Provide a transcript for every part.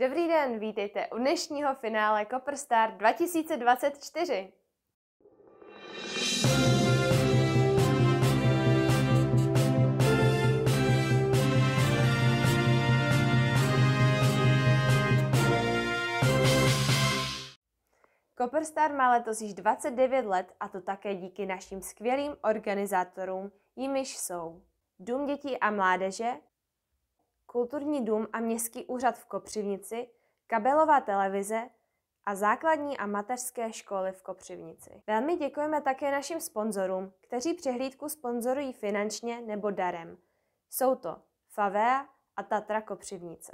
Dobrý den, vítejte u dnešního finále Copperstar 2024. Copperstar má letos již 29 let a to také díky našim skvělým organizátorům, jimiž jsou Dům dětí a mládeže, Kulturní dům a Městský úřad v Kopřivnici, kabelová televize a základní a mateřské školy v Kopřivnici. Velmi děkujeme také našim sponzorům, kteří přehlídku sponzorují finančně nebo darem. Jsou to Favea a Tatra Kopřivnice.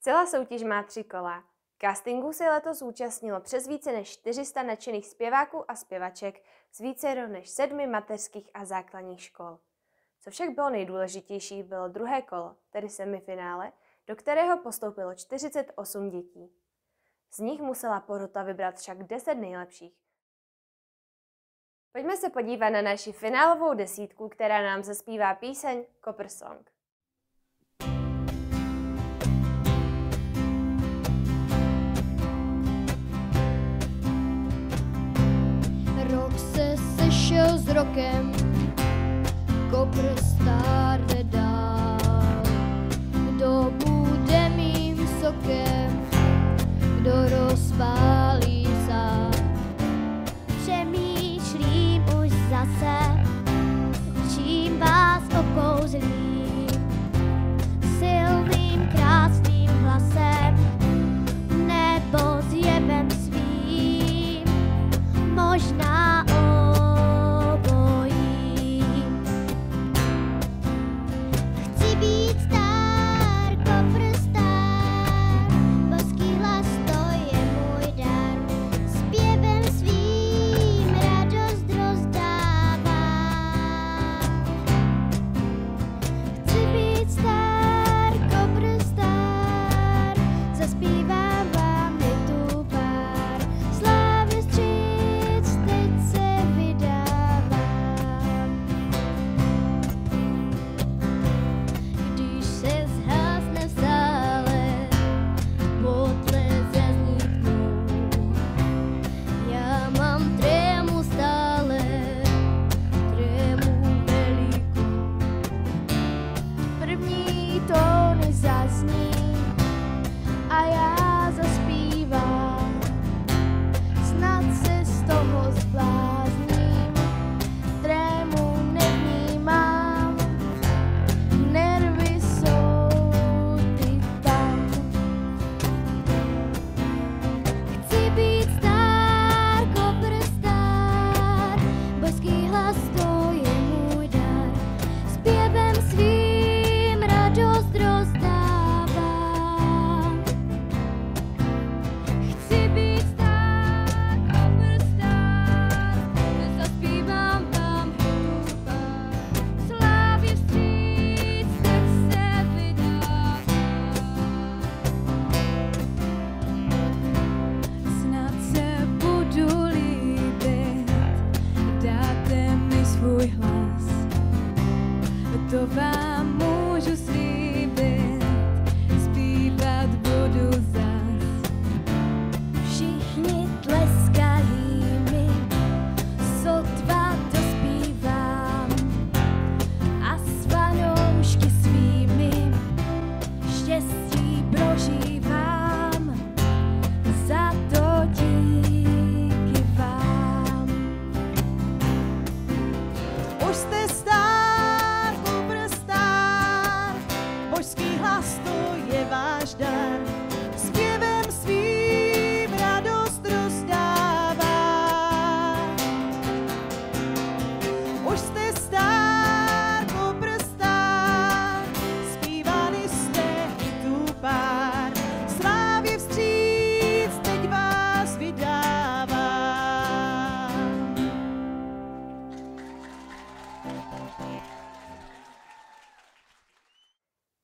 Celá soutěž má tři kola. Castingu se letos zúčastnilo přes více než 400 nadšených zpěváků a zpěvaček z více než sedmi mateřských a základních škol. Co však bylo nejdůležitější, bylo druhé kolo, tedy semifinále, do kterého postoupilo 48 dětí. Z nich musela porota vybrat však 10 nejlepších. Pojďme se podívat na naši finálovou desítku, která nám zaspívá píseň Copper Song. Rok se sešel s rokem, Ko prostar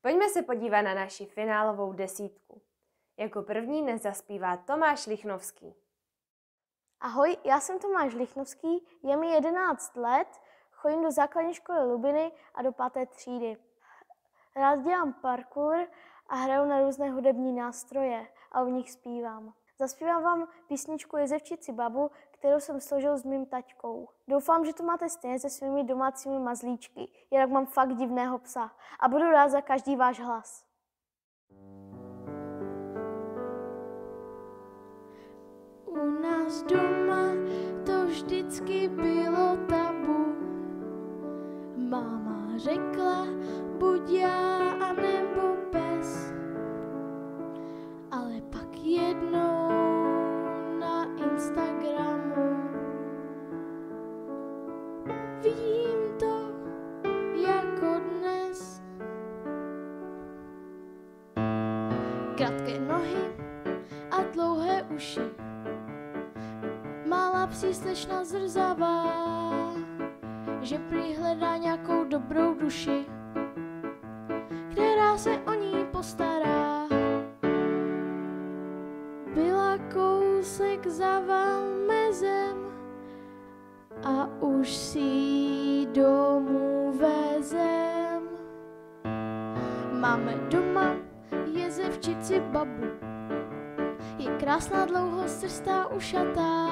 Pojďme se podívat na naši finálovou desítku. Jako první dnes zaspívá Tomáš Lichnovský. Ahoj, já jsem Tomáš Lichnovský, je mi 11 let, chodím do základní školy Lubiny a do páté třídy. Rád dělám parkour a hraju na různé hudební nástroje a u nich zpívám. Zaspívám vám písničku Jezevčici babu, kterou jsem složil s mým taťkou. Doufám, že to máte stejně se svými domácími mazlíčky, jinak mám fakt divného psa. A budu rád za každý váš hlas. U nás doma to vždycky bylo tabu. Máma řekla, buď já a nebo pes. Ale pak jednou Krátké nohy a dlouhé uši Malá příslešna zrzavá, že prý hledá nějakou dobrou duši, která se o ní postará. Byla kousek za mezem a už si domů vezem. Máme doma jezevčici babu, je krásná dlouhosrstá ušatá.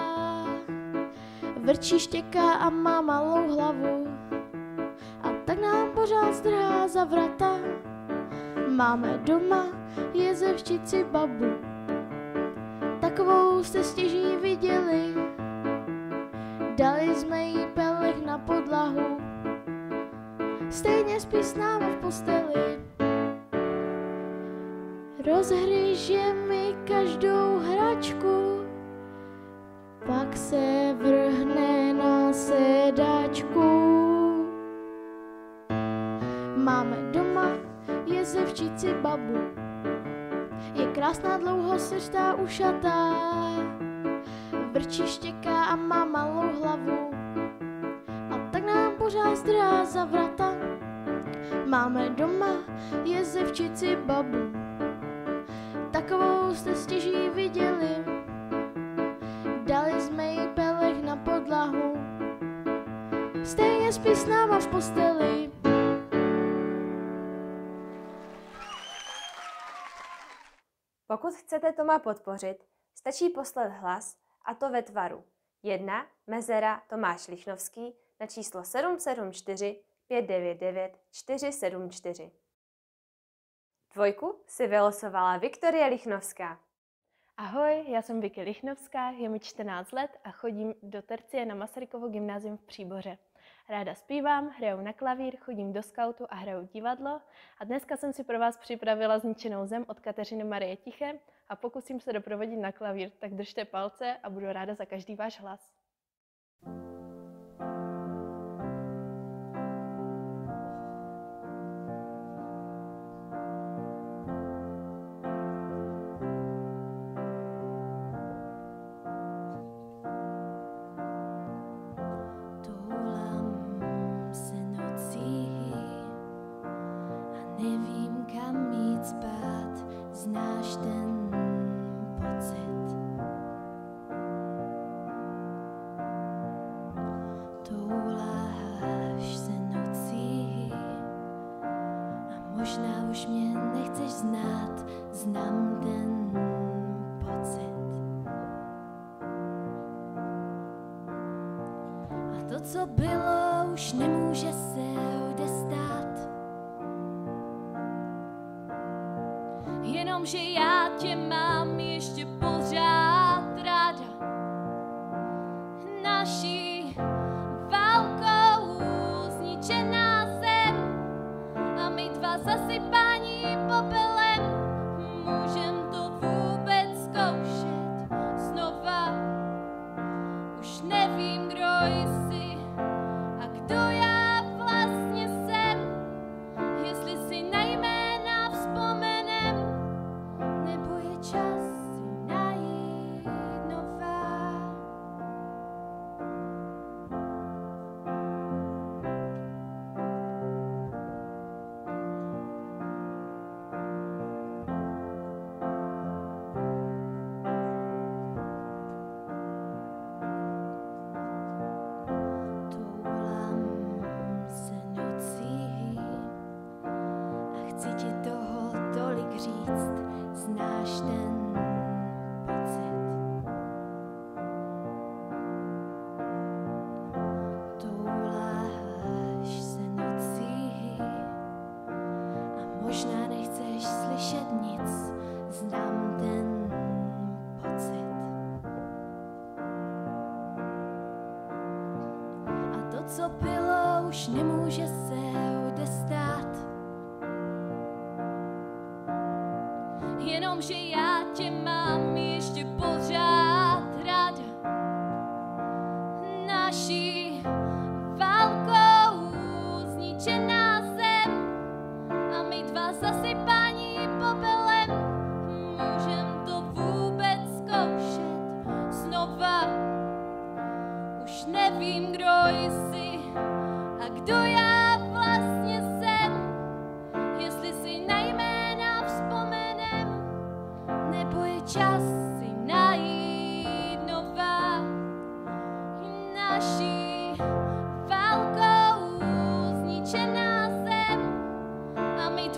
Vrčí štěká a má malou hlavu. A tak nám pořád zdrhá za vrata. Máme doma jezevštici babu. Takovou jste stěží viděli. Dali jsme jí pelech na podlahu. Stejně spí s námi v posteli. Rozhryže mi každou hračku, pak se vrhne na sedačku. Máme doma jezevčici babu, je krásná dlouhosrstá ušatá, vrčí štěká a má malou hlavu. A tak nám pořád zdrhá za vrata. Máme doma jezevčici babu, takovou jste stěží viděli. Dali jsme jí pelech na podlahu, stejně spí s náma v posteli. Pokud chcete Toma podpořit, stačí poslat hlas, a to ve tvaru 1 mezera Tomáš Lichnovský na číslo 774 599 474. Dvojku si vylosovala Viktorie Lichnovská. Ahoj, já jsem Vicky Lichnovská, je mi 14 let a chodím do tercie na Masarykovo gymnázium v Příboře. Ráda zpívám, hraju na klavír, chodím do skautu a hraju divadlo a dneska jsem si pro vás připravila Zničenou zem od Kateřiny Marie Tiché a pokusím se doprovodit na klavír, tak držte palce a budu ráda za každý váš hlas. Bylo, už nemůže se Zničená zem. A my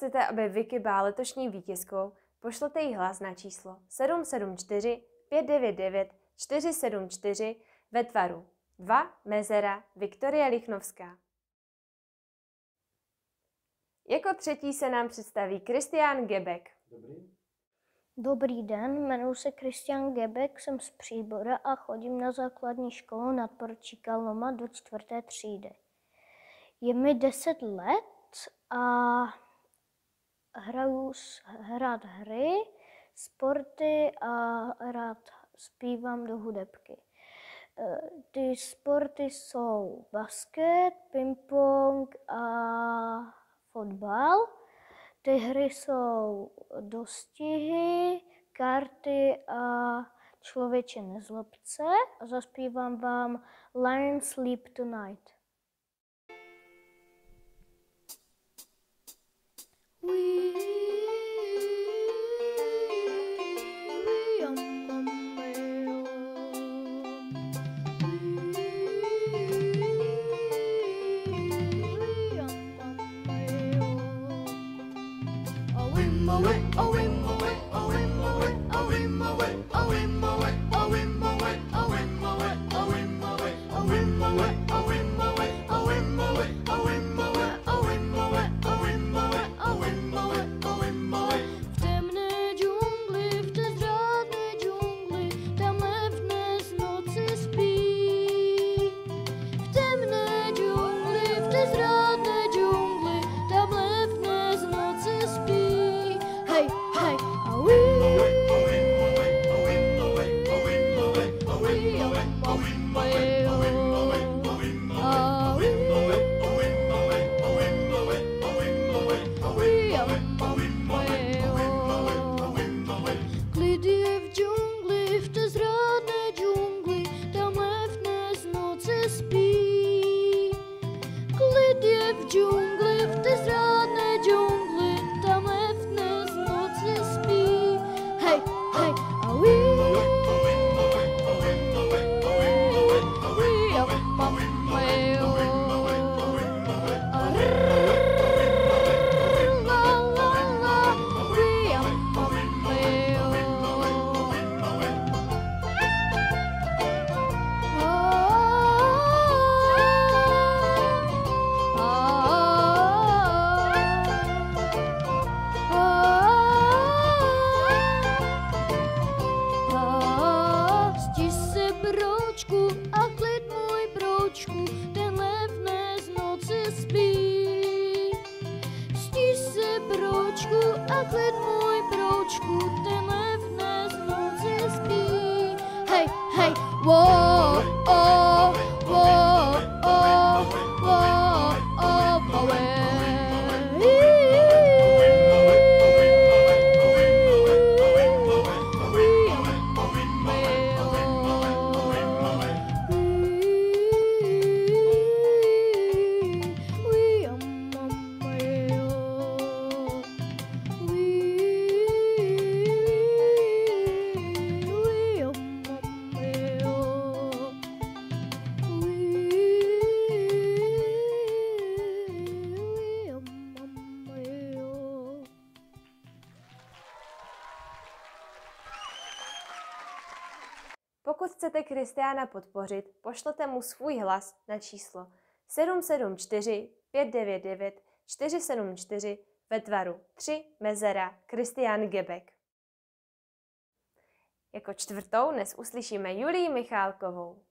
chcete, aby Vicky byla letošní vítězkou, pošlete jí hlas na číslo 774 599 474 ve tvaru 2 mezera Viktoria Lichnovská. Jako třetí se nám představí Kristián Gebek. Dobrý den, jmenuji se Kristian Gebek, jsem z Příbora a chodím na základní školu nad Porčíkalnoma do čtvrté třídy. Je mi 10 let a hraju hrát hry, sporty a rád zpívám do hudebky. Eh, Ty sporty jsou basket, ping-pong a fotbal. Ty hry jsou dostihy, karty a člověče nezlobce. Zaspívám vám Lion Sleep Tonight. V Kristiána podpořit, pošlete mu svůj hlas na číslo 774 599 474 ve tvaru 3 mezera Kristián Gebek. Jako čtvrtou dnes uslyšíme Julii Michálkovou.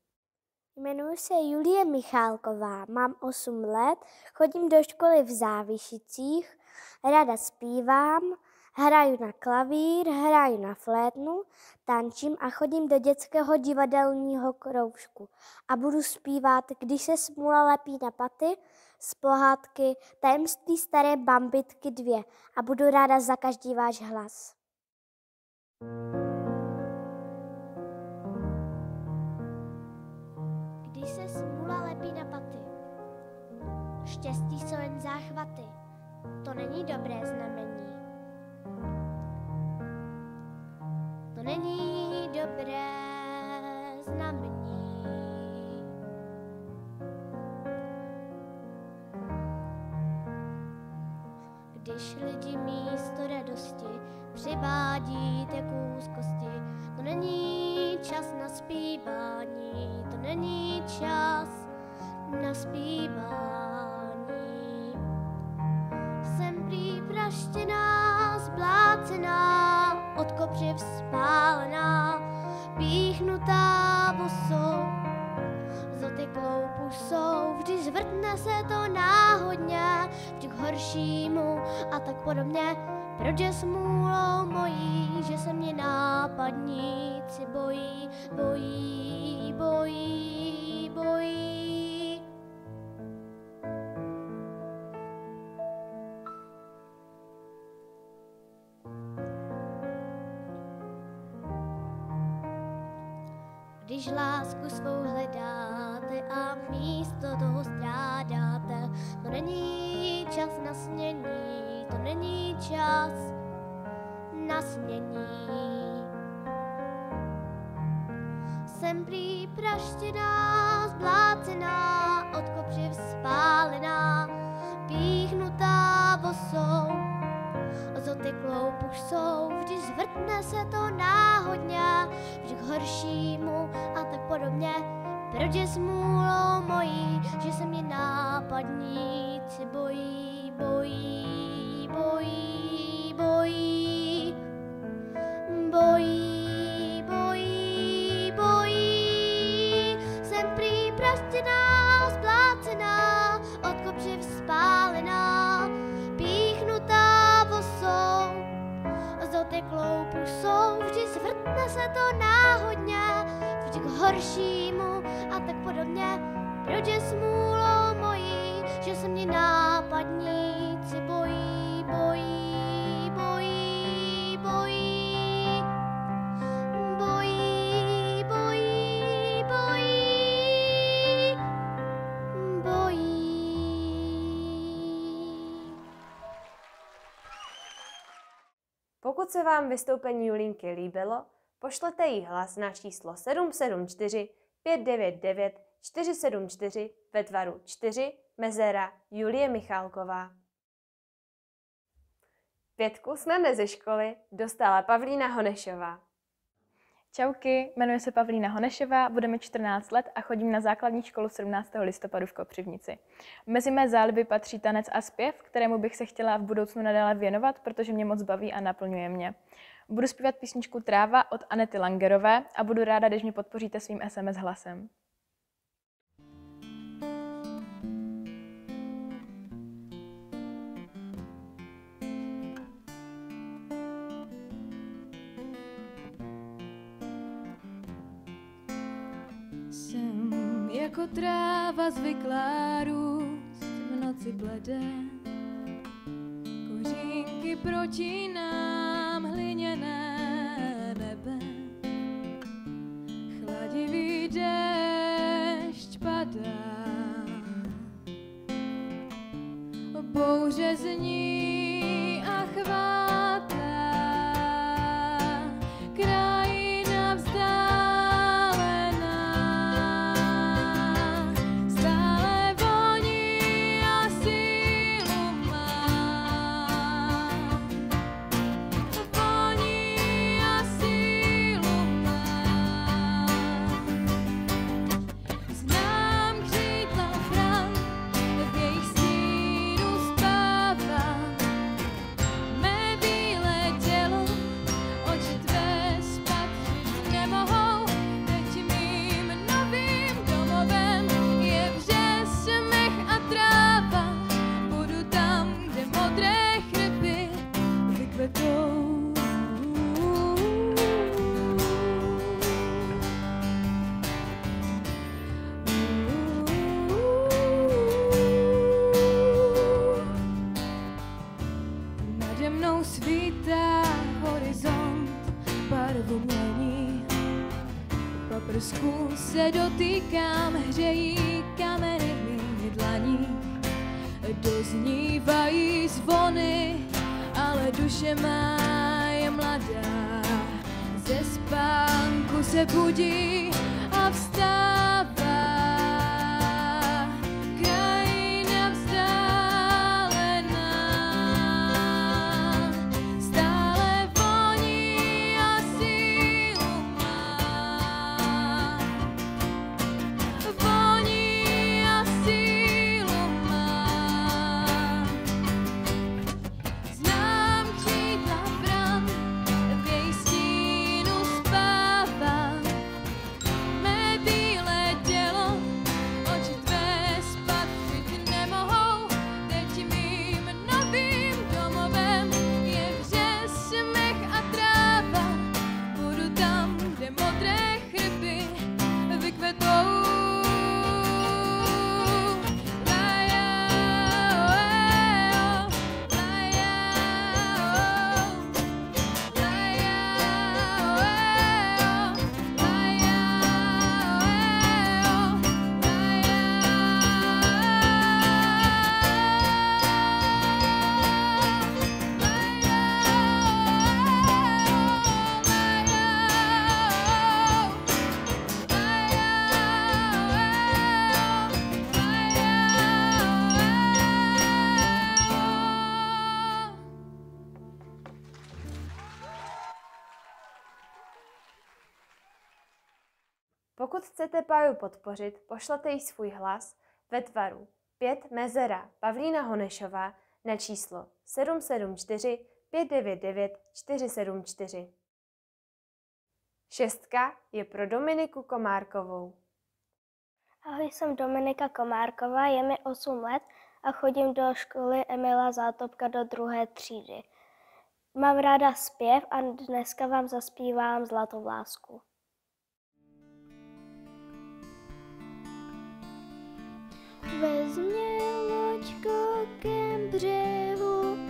Jmenuji se Julie Michálková, mám 8 let, chodím do školy v Závišicích, ráda zpívám, hraju na klavír, hraju na flétnu, tančím a chodím do dětského divadelního kroužku. A budu zpívat, když se smůla lepí na paty, z pohádky Tajemství staré bambitky dvě a budu ráda za každý váš hlas. Když se smůla lepí na paty. Štěstí jsou jen záchvaty. To není dobré znamení. To není dobré znamení. Když lidi místo radosti přivádíte k úzkosti, to není čas na zpívání, to není čas na zpívání. Jsem prý praštěná, zblácená, kopřiv spálená, píchnutá bosou, zateklou pusou, vždy zvrtne se to náhodně, vždy k horšímu a tak podobně. Proč je smůlou mojí, že se mě nápadníci bojí, bojí, bojí, bojí. Když lásku svou hledáte a místo toho strádáte, to není čas na snění, to není čas na snění. Jsem prý praštěná, zblácená, od kopřiv spálená, píchnutá bosou, zoteklou pušou, vždy zvrtne se to náhodně, vždy k horšímu a tak podobně. Proč je smůlou mojí, že se mě nápadníci bojí, bojí, bojí, bojí, bojí, se to náhodně, vždy k horšímu a tak podobně. Proč je smůlou mojí, že se mě nápadníci bojí, bojí, bojí, bojí. Pokud se vám vystoupení Julinky líbilo, pošlete jí hlas na číslo 774 599 474 ve tvaru 4 mezera Julie Michálková. Pětku snadne ze školy dostala Pavlína Honešová. Čauky, jmenuji se Pavlína Honešová, bude mi 14 let a chodím na základní školu 17. listopadu v Kopřivnici. Mezi mé záliby patří tanec a zpěv, kterému bych se chtěla v budoucnu nadále věnovat, protože mě moc baví a naplňuje mě. Budu zpívat písničku Tráva od Anety Langerové a budu ráda, když mě podpoříte svým SMS hlasem. Jsem jako tráva zvyklá růst v noci bledé. Kořínky protínám hliněné nebe. Chladivý déšť padá. Bouře zní chcete Páju podpořit, pošlete jí svůj hlas ve tvaru 5 Mezera Pavlína Honešová na číslo 774 599 474. Šestka je pro Dominiku Komárkovou. Ahoj, jsem Dominika Komárková, je mi 8 let a chodím do školy Emila Zátopka do druhé třídy. Mám ráda zpěv a dneska vám zaspívám Zlatou lásku. Vezmě loďko ke břehu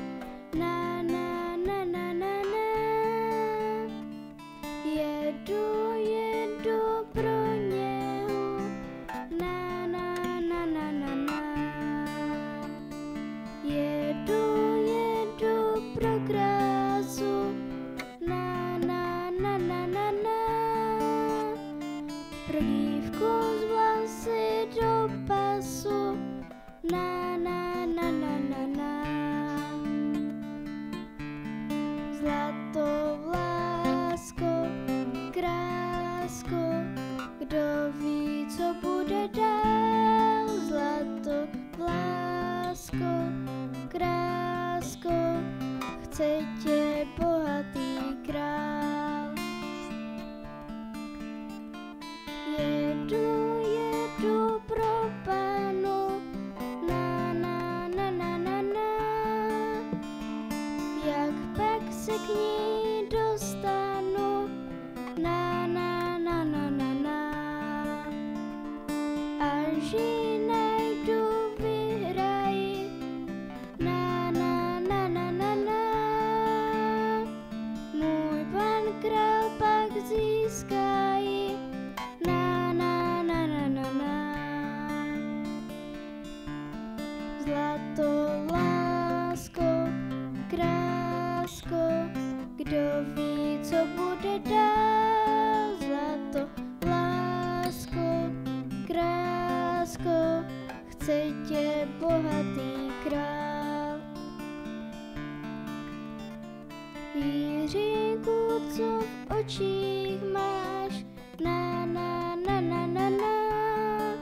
Večeřinku, co v očích máš, na na na na na na.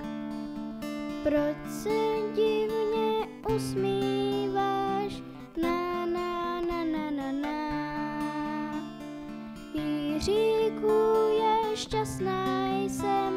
Proč se divně usmíváš, na na na na na na. Jiříku já šťastná jsem,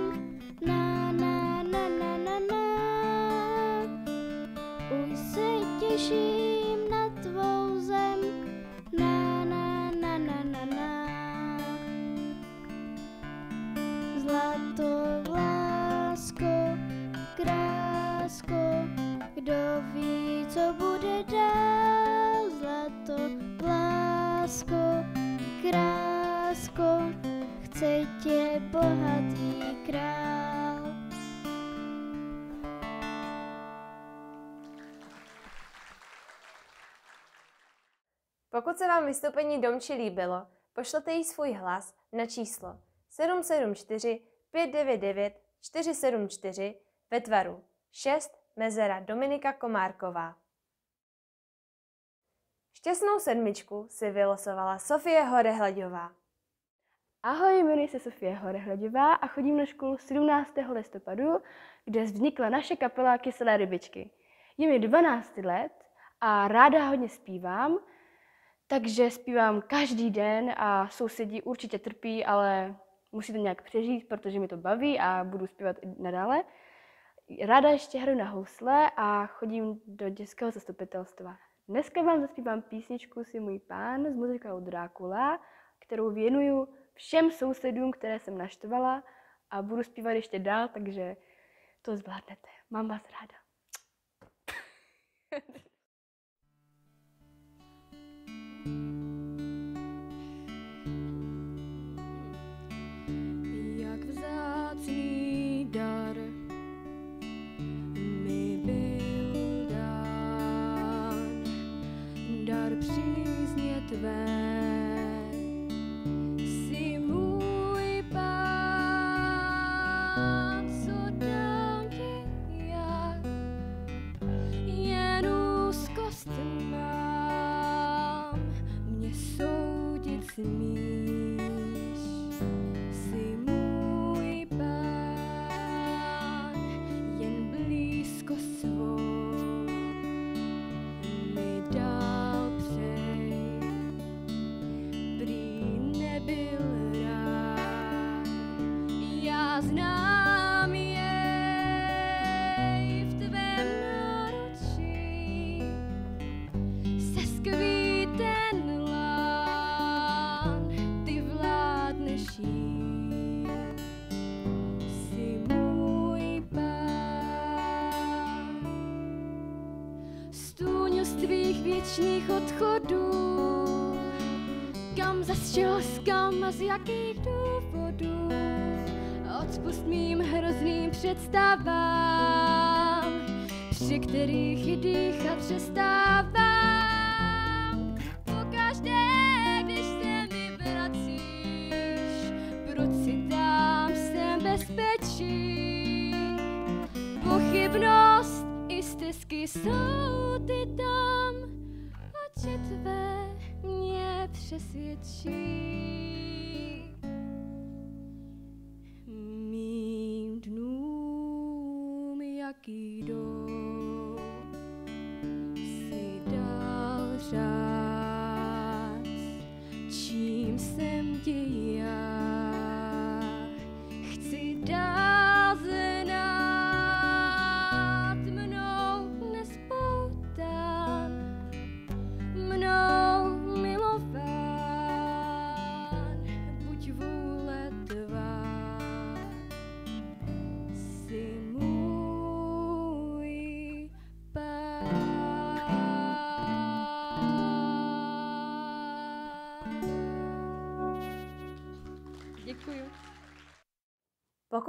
Pokud se vám vystoupení Domči líbilo, pošlete jí svůj hlas na číslo 774 599 474 ve tvaru 6 mezera Dominika Komárková. Šťastnou sedmičku si vylosovala Sofie Horehladová. Ahoj, jmenuji se Sofie Horehladová a chodím na školu 17. listopadu, kde vznikla naše kapela Kyselé rybičky. Je mi 12 let a ráda hodně zpívám, takže zpívám každý den a sousedí určitě trpí, ale musí to nějak přežít, protože mi to baví a budu zpívat i nadále. Ráda ještě hru na housle a chodím do dětského zastupitelstva. Dneska vám zaspívám písničku Si můj pán s muzikou Drákula, kterou věnuju všem sousedům, které jsem naštvala a budu zpívat ještě dál, takže to zvládnete. Mám vás ráda. věčných odchodů, kam šel, s kam a z jakých důvodů. Odpust mým hrozným představám, při kterých i dýchat přestávám. Pokaždé, když se mi vracíš, procitám jsem bezpečí. Pochybnost i stezky jsou ty tam, deixa-se a ti. Mind no me aqui.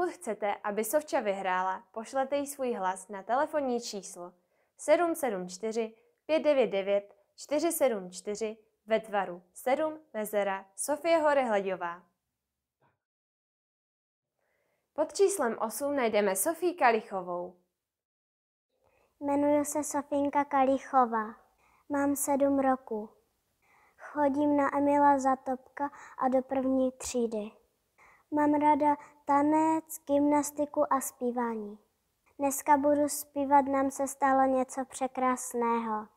Pokud chcete, aby Sovča vyhrála, pošlete jí svůj hlas na telefonní číslo 774 599 474 ve tvaru 7 mezera Sofie Horehladová. Pod číslem 8 najdeme Sofii Kalichovou. Jmenuji se Sofinka Kalichová. Mám sedm roků. Chodím na Emila Zatopka a do první třídy. Mám ráda tanec, gymnastiku a zpívání. Dneska budu zpívat Nám se stalo něco překrásného.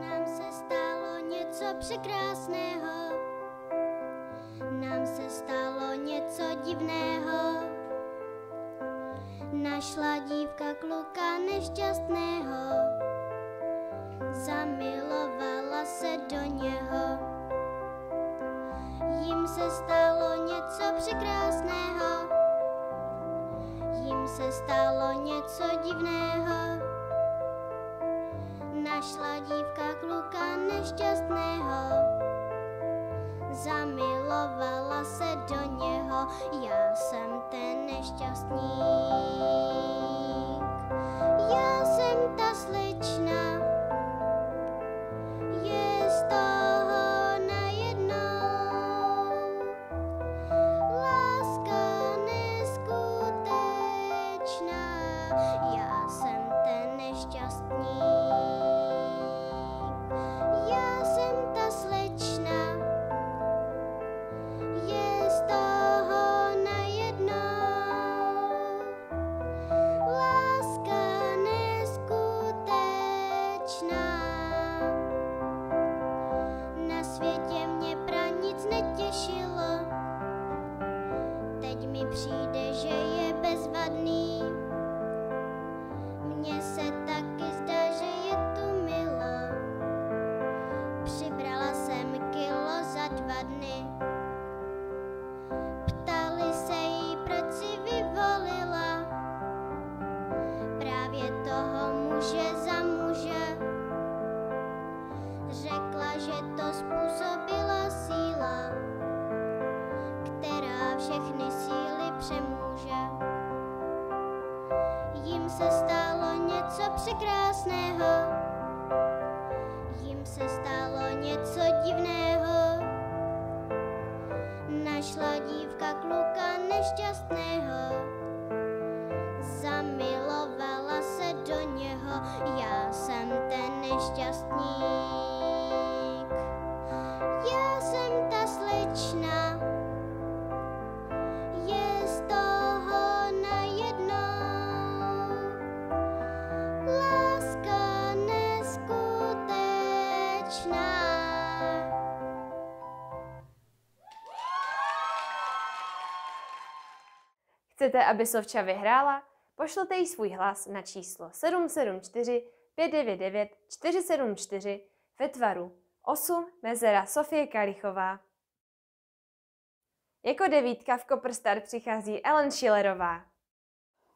Nám se stalo něco překrásného. Nám se stalo něco divného. Našla dívka kluka nešťastného. Zamilovala se do něho. Jim se stalo něco překrásného. Jim se stalo něco divného. Našla dívka kluka nešťastného, zamilovala se do něho, já jsem ten nešťastník. Já jsem ta slečna, Chcete, aby Sovča vyhrála? Pošlete jí svůj hlas na číslo 774 599 474 ve tvaru 8 mezera Sofie Kalichová. Jako devítka v Copperstar přichází Ellen Schillerová.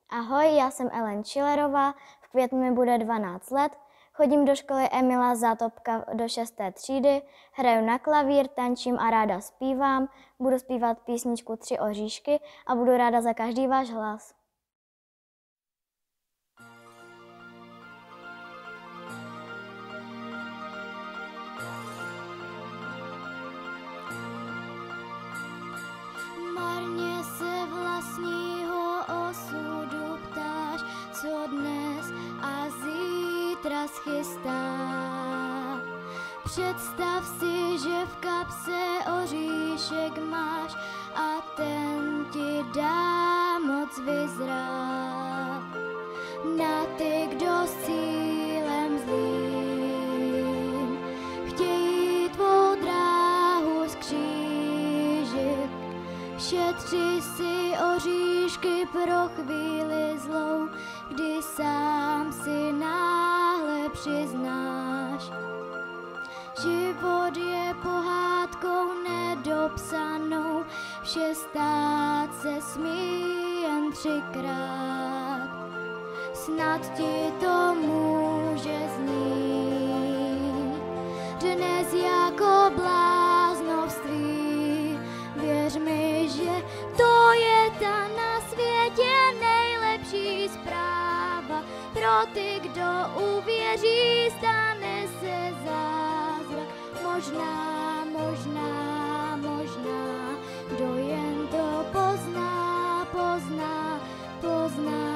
Ahoj, já jsem Ellen Schillerová, v květnu mi bude 12 let, chodím do školy Emila Zátopka do 6. třídy, hraju na klavír, tančím a ráda zpívám, budu zpívat písničku Tři oříšky a budu ráda za každý váš hlas. Marně se vlastního Představ si, že v kapse oříšek máš a ten ti dá moc vyzrát. Na ty, kdo s cílem zlým chtějí tvou dráhu skřížit, Šetři si oříšky pro chvíli zlou, kdy sám si náhle přiznáš. Život je pohádkou nedopsanou, vše stát se smí jen třikrát. Snad ti to může znít dnes jako bláznovství. Věř mi, že to je ta na světě nejlepší zpráva. Pro ty, kdo uvěří, stane se zázrak. Možná, možná, možná, kdo jen to pozná, pozná, pozná.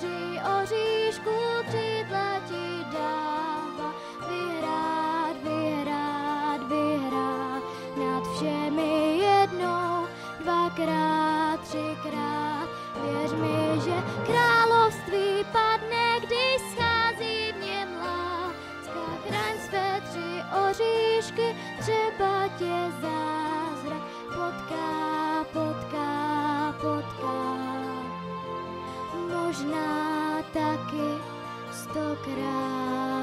Tři oříšku přidla ti dává. Vyhrát, vyhrát, vyhrát nad všemi jednou, dvakrát, třikrát. Věř mi, že království padne, když schází v něm láska. Chraň své tři oříšky, třeba tě zázrak potká, potká, potká. Možná taky stokrát.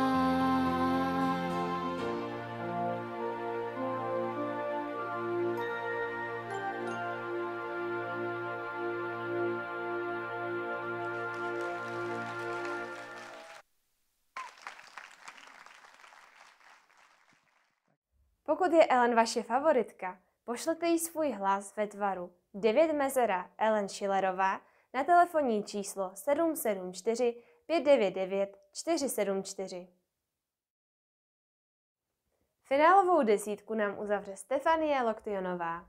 Pokud je Ellen vaše favoritka, pošlete jí svůj hlas ve tvaru 9 mezera Ellen Schillerová na telefonní číslo 774 599 474. Finálovou desítku nám uzavře Stefanie Loktionová.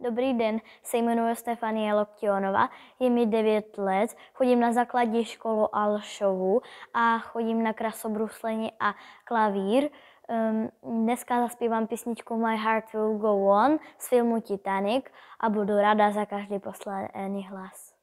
Dobrý den, se jmenuji Stefanie Loktionova, je mi 9 let, chodím na základní školu Alšovu a chodím na krasobruslení a klavír. Um, dneska zaspívám písničku My Heart Will Go On z filmu Titanic a budu ráda za každý posledný hlas.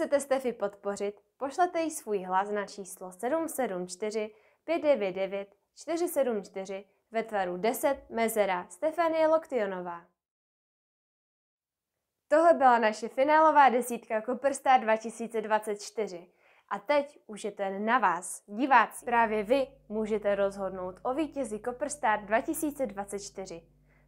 Chcete Stefy podpořit, pošlete jí svůj hlas na číslo 774 599 474 ve tvaru 10 mezera Stefanie Loktionová. Tohle byla naše finálová desítka Cooperstar 2024. A teď už je ten na vás, diváci. Právě vy můžete rozhodnout o vítězi Copperstar 2024.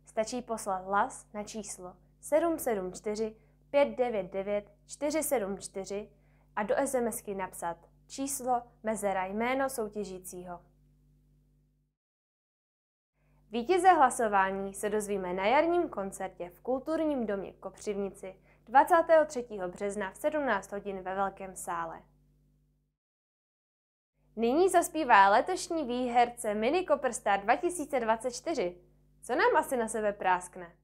Stačí poslat hlas na číslo 774 599 474 a do SMSky napsat číslo, mezera, jméno soutěžícího. Vítěze hlasování se dozvíme na jarním koncertě v Kulturním domě Kopřivnici 23. března v 17 hodin ve Velkém sále. Nyní zaspívá letošní výherce Mini Copperstar 2024. Co nám asi na sebe práskne?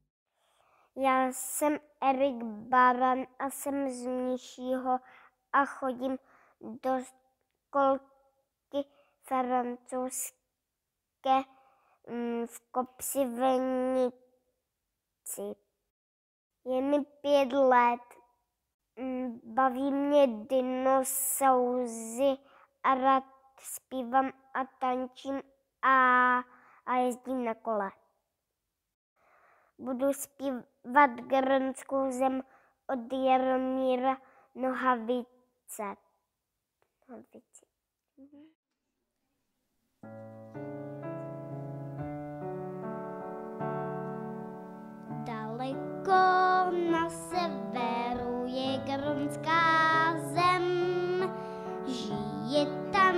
Já jsem Erik Baran a jsem z Mnišího a chodím do školky francouzské mm, v Kopřivenici. Je mi pět let. Mm, Baví mě dinosauři a rád zpívám a tančím a, a jezdím na kole. Budu zpívat Gronskou zem od Jaromíra Nohavice. Nohavice. Mhm. Daleko na severu je Gronská zem, žije tam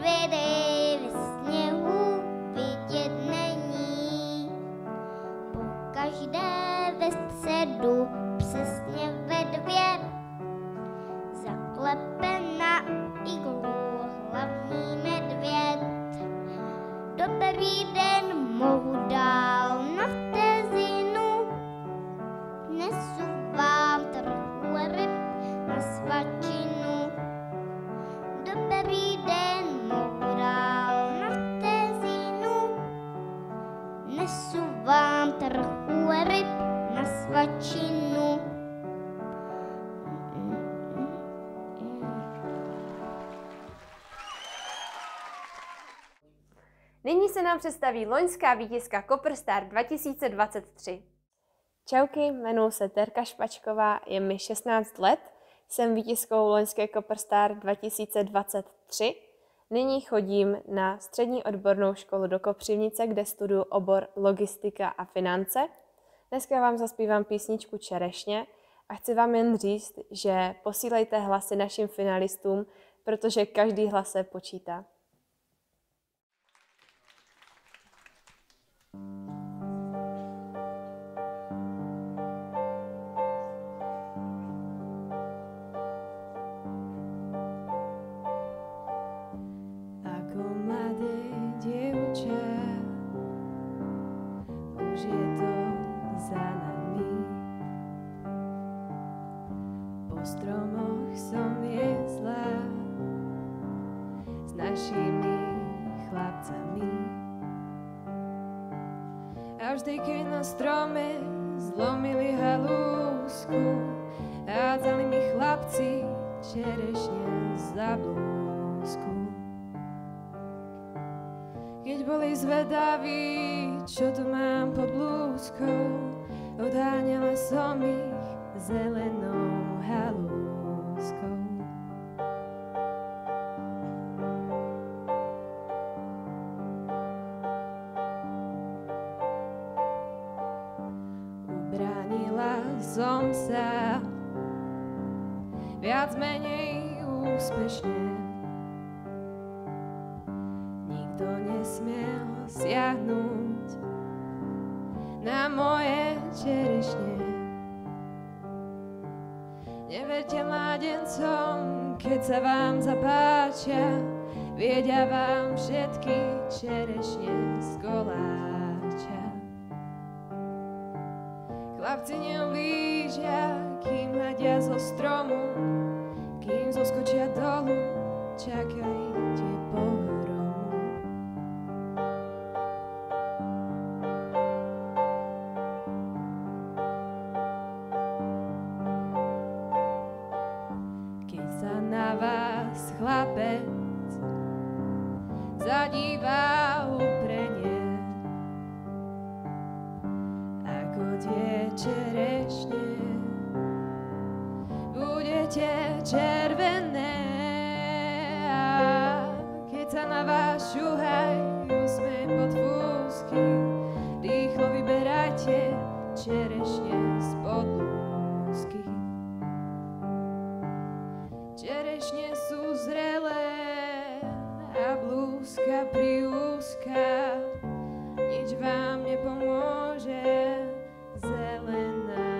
Vede nám představí loňská vítězka Copperstar 2023. Čauky, jmenuji se Terka Špačková, je mi 16 let, jsem vítězkou loňské Copperstar 2023. Nyní chodím na střední odbornou školu do Kopřivnice, kde studuju obor logistika a finance. Dneska vám zaspívám písničku Čerešně a chci vám jen říct, že posílejte hlasy našim finalistům, protože každý hlas se počítá. Na strome zlomili halúsku, hádzali mi chlapci čerešne za blúzku. Keď boli zvedaví, čo tu mám pod blúzkou, odháňala som ich zelenou halúskou. Na vás chlapec. Zadíva uprenie, ako tie čerešne, budete červené. A keď sa na vás šuhajú sme pod fúzky, rýchlo vyberajte čerešne vám nepomôže, zelená.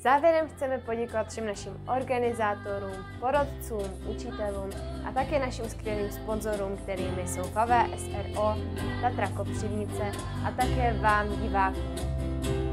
Závěrem chceme poděkovat všem našim organizátorům, porodcům, učitelům a také našim skvělým sponzorům, kterými jsou VVSRO, Tatra Kopřivnice a také vám divákům.